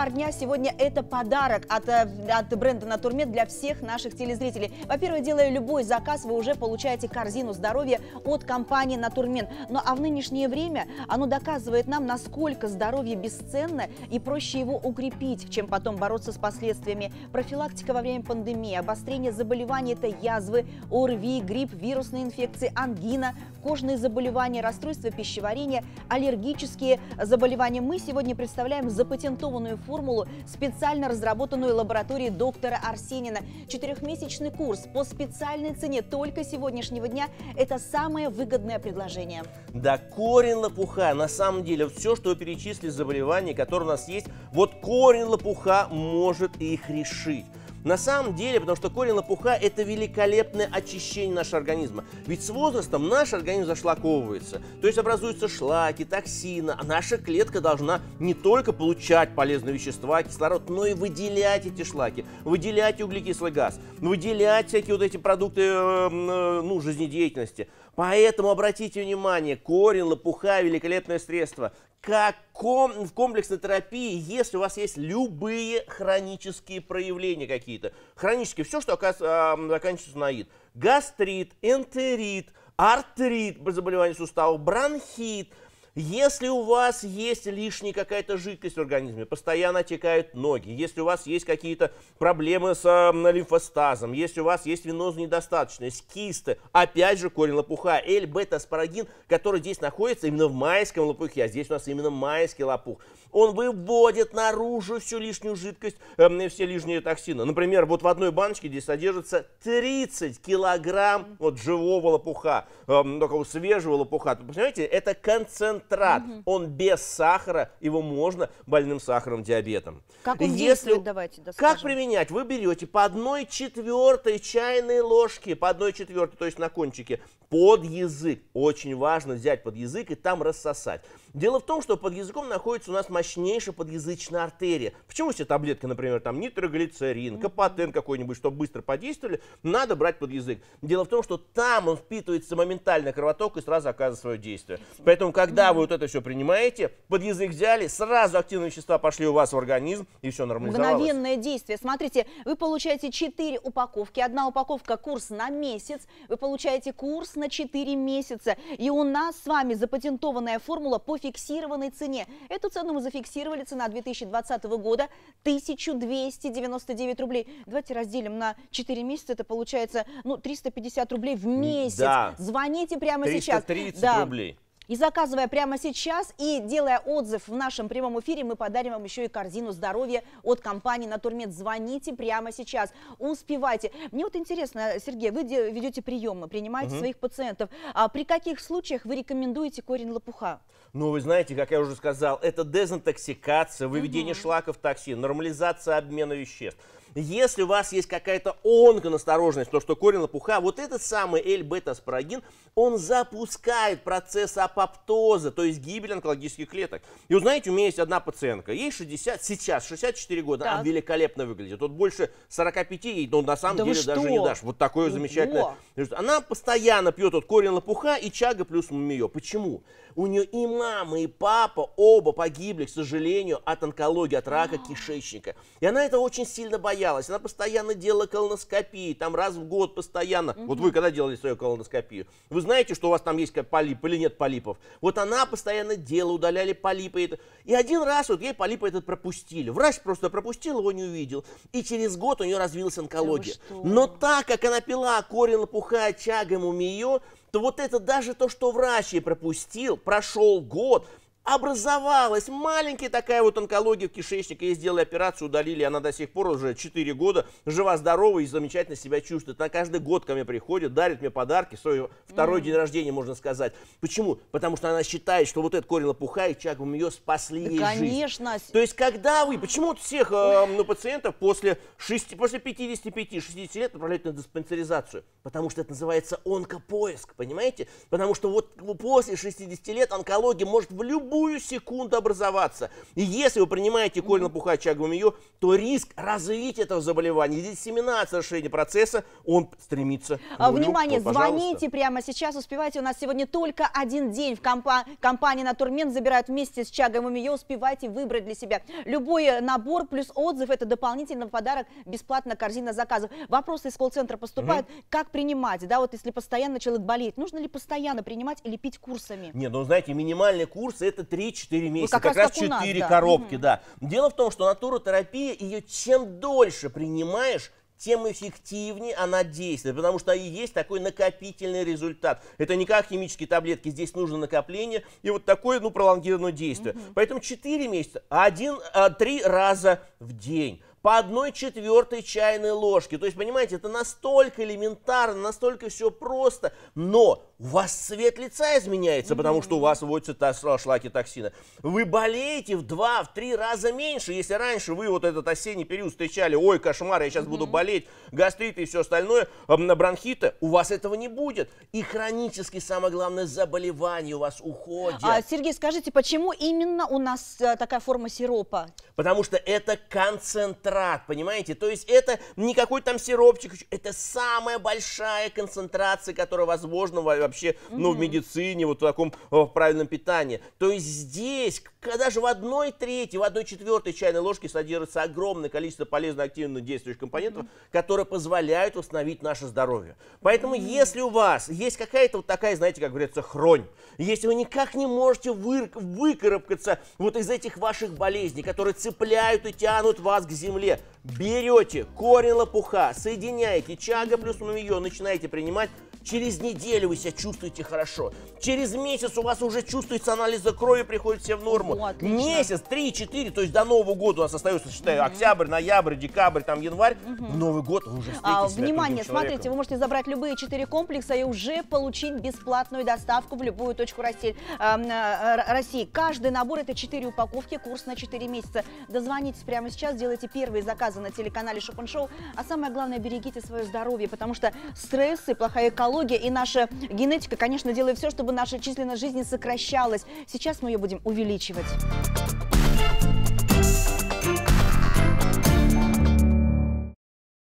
Товар дня сегодня это подарок от, э, от бренда Натурмед для всех наших телезрителей. Во-первых, делая любой заказ, вы уже получаете корзину здоровья от компании Натурмед. Ну а в нынешнее время оно доказывает нам, насколько здоровье бесценно и проще его укрепить, чем потом бороться с последствиями. Профилактика во время пандемии, обострение заболеваний – это язвы, ОРВИ, грипп, вирусные инфекции, ангина, кожные заболевания, расстройства пищеварения, аллергические заболевания. Мы сегодня представляем запатентованную формулу, специально разработанную лабораторией доктора Арсенина. Четырехмесячный курс по специальной цене только сегодняшнего дня – это самое выгодное предложение. Да, корень лопуха, на самом деле, все, что вы перечислили, заболевания, которые у нас есть, вот корень лопуха может их решить. На самом деле, потому что корень лопуха – это великолепное очищение нашего организма. Ведь с возрастом наш организм зашлаковывается. То есть образуются шлаки, токсины. А наша клетка должна не только получать полезные вещества, кислород, но и выделять эти шлаки, выделять углекислый газ, выделять всякие вот эти продукты э, э, ну, жизнедеятельности. Поэтому обратите внимание, корень лопуха – великолепное средство как ком, в комплексной терапии, если у вас есть любые хронические проявления какие-то. Хронические, все, что оканчивается на ид. Гастрит, энтерит, артрит, заболевание суставов, бронхит – если у вас есть лишняя какая-то жидкость в организме, постоянно текают ноги, если у вас есть какие-то проблемы с э, лимфостазом, если у вас есть венозная недостаточность, кисты, опять же корень лопуха, L-бета-аспарагин, который здесь находится именно в майском лопухе, а здесь у нас именно майский лопух. Он выводит наружу всю лишнюю жидкость, э, все лишние токсины. Например, вот в одной баночке здесь содержится 30 килограмм вот живого лопуха, э, такого свежего лопуха. Понимаете, это концентрат. Угу. Он без сахара, его можно больным сахаром, диабетом. Как он Если, действует, давайте доскажем. Как применять? Вы берете по одной четвертой чайной ложки, по одной четвертой, то есть на кончике, под язык. Очень важно взять под язык и там рассосать. Дело в том, что под языком находится у нас мощнейшая подъязычная артерия. Почему все таблетки, например, там нитроглицерин, капотен какой-нибудь, чтобы быстро подействовали, надо брать под язык. Дело в том, что там он впитывается моментально кровоток и сразу оказывает свое действие. Поэтому, когда вы вот это все принимаете, под язык взяли, сразу активные вещества пошли у вас в организм, и все нормализовалось. Мгновенное действие. Смотрите, вы получаете 4 упаковки. Одна упаковка курс на месяц. Вы получаете курс на 4 месяца. И у нас с вами запатентованная формула по фиксированной цене. Эту цену мы зафиксировали, цена 2020 года 1299 рублей. Давайте разделим на 4 месяца, это получается ну, 350 рублей в месяц. Да. Звоните прямо 330 сейчас. 330 да. рублей. И заказывая прямо сейчас и делая отзыв в нашем прямом эфире, мы подарим вам еще и корзину здоровья от компании Натурмед. Звоните прямо сейчас, успевайте. Мне вот интересно, Сергей, вы ведете приемы, принимаете угу. своих пациентов. А при каких случаях вы рекомендуете корень лопуха? Ну, вы знаете, как я уже сказал, это дезинтоксикация, выведение угу. шлаков токсин, нормализация обмена веществ. Если у вас есть какая-то онконастороженность, то что корень лопуха, вот этот самый L-бета-аспарагин, он запускает процесс апоптоза, то есть гибель онкологических клеток. И вы знаете, у меня есть одна пациентка, ей 60, сейчас 64 года, так. она великолепно выглядит. Вот больше 45 ей, ну, на самом да деле даже не дашь. Вот такое замечательное. Она постоянно пьет вот корень лопуха и чага плюс мумиё. Почему? У нее и мама, и папа оба погибли, к сожалению, от онкологии, от рака кишечника. И она это очень сильно боялась. Она постоянно делала колоноскопии, там раз в год постоянно. Угу. Вот вы когда делали свою колоноскопию? Вы знаете, что у вас там есть полип или нет полипов? Вот она постоянно делала, удаляли полипы. И один раз вот ей полипы этот пропустили. Врач просто пропустил, его не увидел. И через год у нее развилась онкология. Да Но так как она пила корень лопуха, чага, мумиё, то вот это даже то, что врач ей пропустил, прошел год, образовалась маленькая такая вот онкология в кишечнике. Ей сделали операцию, удалили, она до сих пор уже 4 года жива-здорова и замечательно себя чувствует. Она каждый год ко мне приходит, дарит мне подарки, свой второй mm. день рождения, можно сказать. Почему? Потому что она считает, что вот этот корень лопуха и чагом ее спасли да, ей конечно. жизнь. То есть, когда вы, почему вот всех э, ну, пациентов после, 6, после 55-60 лет отправляют на диспансеризацию? Потому что это называется онкопоиск, понимаете? Потому что вот после 60 лет онкология может в любом любую секунду образоваться. И если вы принимаете корень лопуха чаговым ее, то риск развития этого заболевания, диссеминация расширения процесса, он стремится к А, нулю. Внимание, То, звоните прямо сейчас, успевайте. У нас сегодня только один день в компа- компании «Натурмент» забирают вместе с Чагом ее. Успевайте выбрать для себя. Любой э, набор плюс отзыв – это дополнительный подарок, бесплатно корзина заказов. Вопросы из колл-центра поступают. Как принимать, да, вот если постоянно человек болеет, нужно ли постоянно принимать или пить курсами? Не, ну знаете, минимальный курс это 3-4 месяца, как как, раз как у нас, 4 да. коробки, да. Дело в том, что натуротерапия, ее чем дольше принимаешь, тем эффективнее она действует, потому что и есть такой накопительный результат. Это не как химические таблетки, здесь нужно накопление и вот такое, ну, пролонгированное действие. Поэтому 4 месяца, один, а, три раза в день по одной четвертой чайной ложке. То есть, понимаете, это настолько элементарно, настолько все просто, но у вас цвет лица изменяется, потому что у вас вводятся та- шлаки токсина. Вы болеете в два, в три раза меньше, если раньше вы вот этот осенний период встречали, ой, кошмар, я сейчас буду болеть, гастрит и все остальное, на бронхита, у вас этого не будет. И хронические, самое главное, заболевания у вас уходят. А, Сергей, скажите, почему именно у нас э, такая форма сиропа? Потому что это концентрат, понимаете? То есть это не какой там сиропчик, это самая большая концентрация, которая возможна во- вообще ну, в медицине, вот в таком э, правильном питании. То есть здесь, даже в одной трети, в одной четвертой чайной ложке содержится огромное количество полезно активно действующих компонентов, которые позволяют восстановить наше здоровье. Поэтому если у вас есть какая-то вот такая, знаете, как говорится, хронь, если вы никак не можете выр- выкарабкаться вот из этих ваших болезней, которые цепляют и тянут вас к земле, берете корень лопуха, соединяете чага плюс мумиё, начинаете принимать, Через неделю вы себя чувствуете хорошо. Через месяц у вас уже чувствуется анализа крови, приходит все в норму. Отлично. Месяц, три, четыре, то есть до Нового года у нас остается, считаю, октябрь, ноябрь, декабрь, там январь. В Новый год вы уже А, внимание, смотрите, вы можете забрать любые четыре комплекса и уже получить бесплатную доставку в любую точку России. эм, э, России. Каждый набор это четыре упаковки, курс на 4 месяца. Дозвонитесь прямо сейчас, делайте первые заказы на телеканале Шопен Шоу. А самое главное, берегите свое здоровье, потому что стрессы, плохая экология и наша генетика, конечно, делает все, чтобы наша численность жизни сокращалась. Сейчас мы ее будем увеличивать.